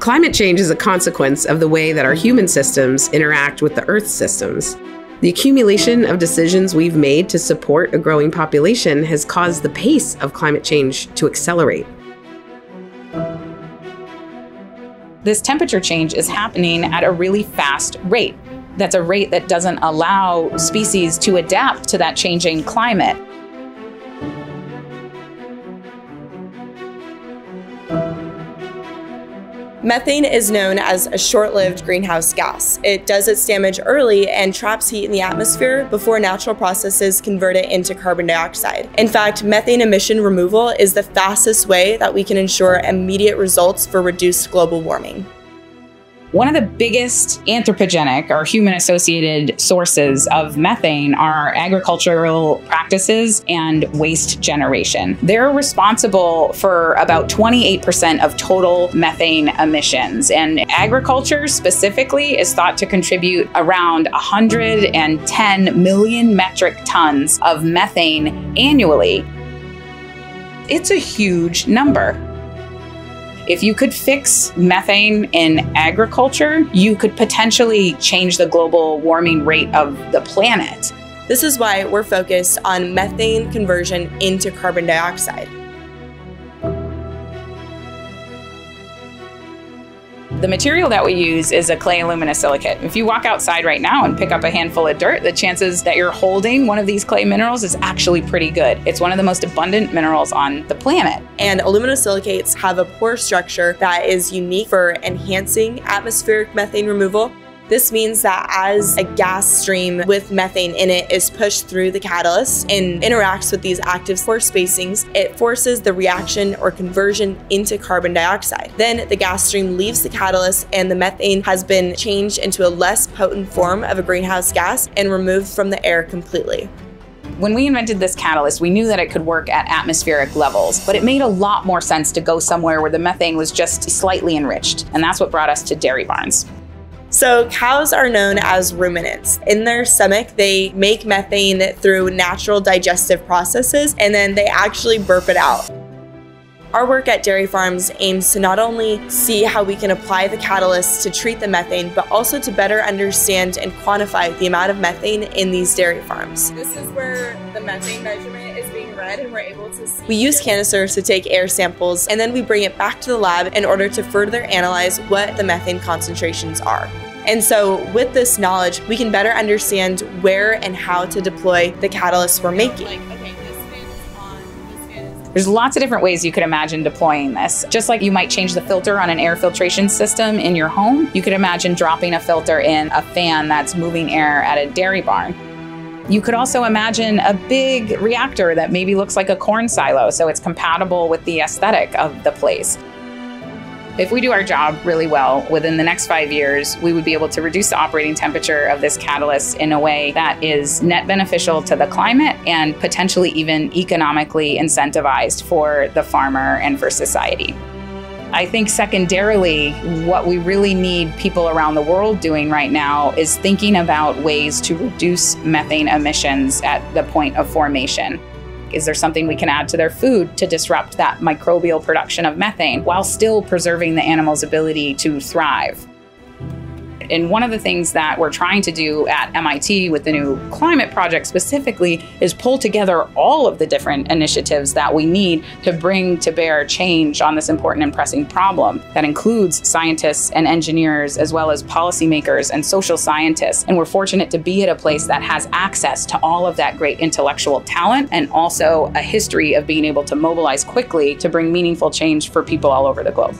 Climate change is a consequence of the way that our human systems interact with the Earth's systems. The accumulation of decisions we've made to support a growing population has caused the pace of climate change to accelerate. This temperature change is happening at a really fast rate. That's a rate that doesn't allow species to adapt to that changing climate. Methane is known as a short-lived greenhouse gas. It does its damage early and traps heat in the atmosphere before natural processes convert it into carbon dioxide. In fact, methane emission removal is the fastest way that we can ensure immediate results for reduced global warming. One of the biggest anthropogenic or human associated sources of methane are agricultural practices and waste generation. They're responsible for about 28% of total methane emissions, and agriculture specifically is thought to contribute around 110 million metric tons of methane annually. It's a huge number. If you could fix methane in agriculture, you could potentially change the global warming rate of the planet. This is why we're focused on methane conversion into carbon dioxide. The material that we use is a clay aluminosilicate. If you walk outside right now and pick up a handful of dirt, the chances that you're holding one of these clay minerals is actually pretty good. It's one of the most abundant minerals on the planet. And aluminosilicates have a pore structure that is unique for enhancing atmospheric methane removal this means that as a gas stream with methane in it is pushed through the catalyst and interacts with these active pore spacings, it forces the reaction or conversion into carbon dioxide. Then the gas stream leaves the catalyst and the methane has been changed into a less potent form of a greenhouse gas and removed from the air completely. When we invented this catalyst, we knew that it could work at atmospheric levels, but it made a lot more sense to go somewhere where the methane was just slightly enriched, and that's what brought us to dairy barns. So cows are known as ruminants. In their stomach, they make methane through natural digestive processes and then they actually burp it out. Our work at Dairy Farms aims to not only see how we can apply the catalysts to treat the methane, but also to better understand and quantify the amount of methane in these dairy farms. This is where the methane measurement is being read and we're able to see. We use canisters to take air samples and then we bring it back to the lab in order to further analyze what the methane concentrations are. And so, with this knowledge, we can better understand where and how to deploy the catalysts we're making. There's lots of different ways you could imagine deploying this. Just like you might change the filter on an air filtration system in your home, you could imagine dropping a filter in a fan that's moving air at a dairy barn. You could also imagine a big reactor that maybe looks like a corn silo, so it's compatible with the aesthetic of the place. If we do our job really well within the next five years, we would be able to reduce the operating temperature of this catalyst in a way that is net beneficial to the climate and potentially even economically incentivized for the farmer and for society. I think secondarily, what we really need people around the world doing right now is thinking about ways to reduce methane emissions at the point of formation. Is there something we can add to their food to disrupt that microbial production of methane while still preserving the animal's ability to thrive? And one of the things that we're trying to do at MIT with the new climate project specifically is pull together all of the different initiatives that we need to bring to bear change on this important and pressing problem that includes scientists and engineers as well as policymakers and social scientists. And we're fortunate to be at a place that has access to all of that great intellectual talent and also a history of being able to mobilize quickly to bring meaningful change for people all over the globe.